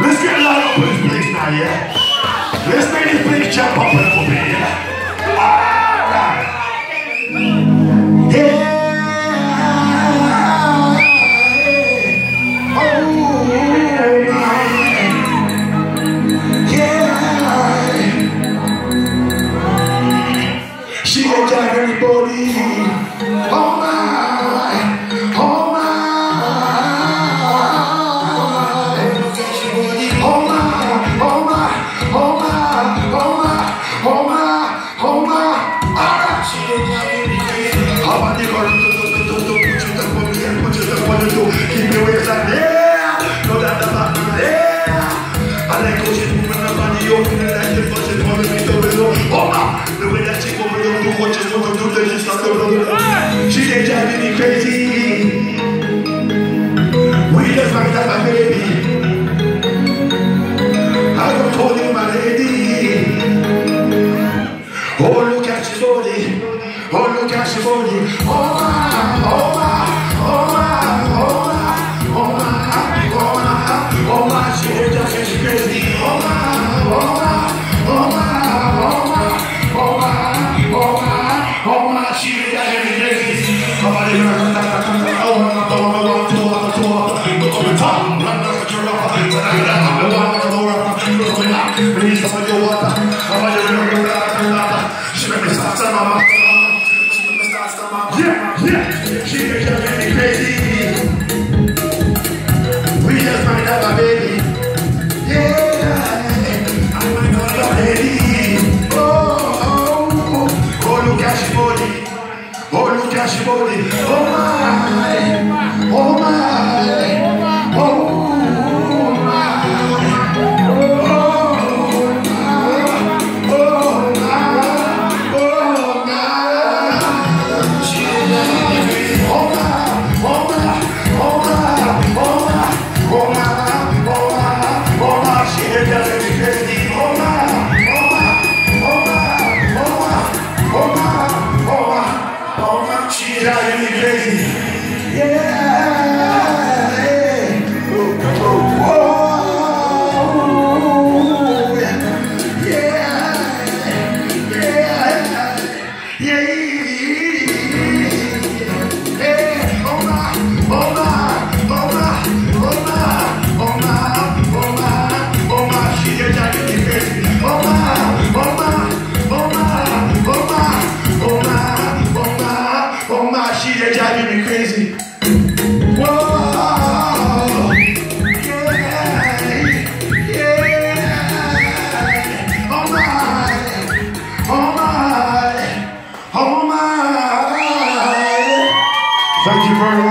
Let's get loud up in this place now, yeah? Let's make this place jump up a little bit, yeah? At your body. Oh, look at your body. Oh, my, oh, my, oh, my, oh, my, oh, my, oh, my, oh, my, she ain't just crazy. Oh, my, oh, my, oh, my, oh, my, oh, my, oh, my, oh, my, she ain't just crazy. Come on, you know, oh, my, oh, my, oh, my, oh, my, oh, my, look on the top, run down the I got the one with the rock, look on that, release some of your water, I'm gonna do oh my, oh my, Crazy. Yeah. My, she is driving me crazy. Whoa. Yeah. Yeah. Oh my. Oh my. Oh my. Thank you very much.